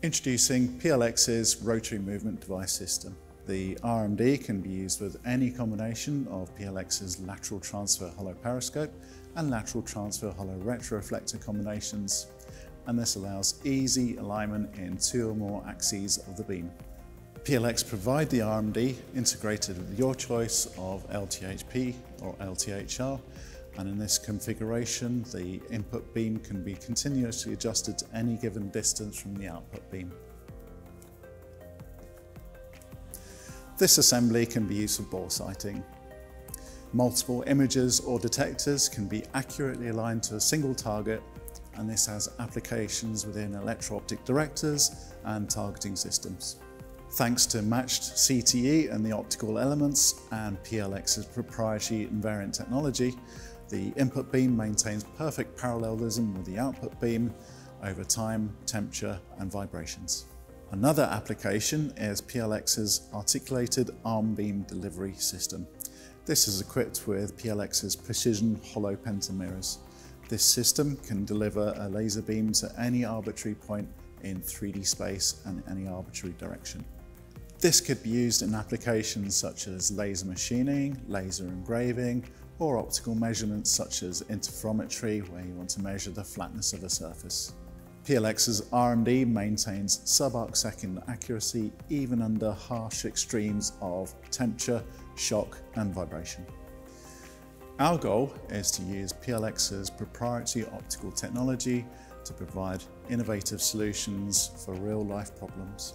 Introducing PLX's rotary movement device system. The RMD can be used with any combination of PLX's lateral transfer hollow periscope and lateral transfer hollow retroreflector combinations, and this allows easy alignment in two or more axes of the beam. PLX provide the RMD integrated with your choice of LTHP or LTHR and in this configuration the input beam can be continuously adjusted to any given distance from the output beam. This assembly can be used for bore sighting. Multiple imagers or detectors can be accurately aligned to a single target and this has applications within electro-optic directors and targeting systems. Thanks to matched CTE and the optical elements and PLX's proprietary invariant technology, the input beam maintains perfect parallelism with the output beam over time, temperature and vibrations. Another application is PLX's articulated arm beam delivery system. This is equipped with PLX's precision hollow pentamirrors. This system can deliver a laser beam to any arbitrary point in 3D space and any arbitrary direction. This could be used in applications such as laser machining, laser engraving, or optical measurements such as interferometry, where you want to measure the flatness of a surface. PLX's RMD maintains sub-arc second accuracy even under harsh extremes of temperature, shock and vibration. Our goal is to use PLX's proprietary optical technology to provide innovative solutions for real-life problems.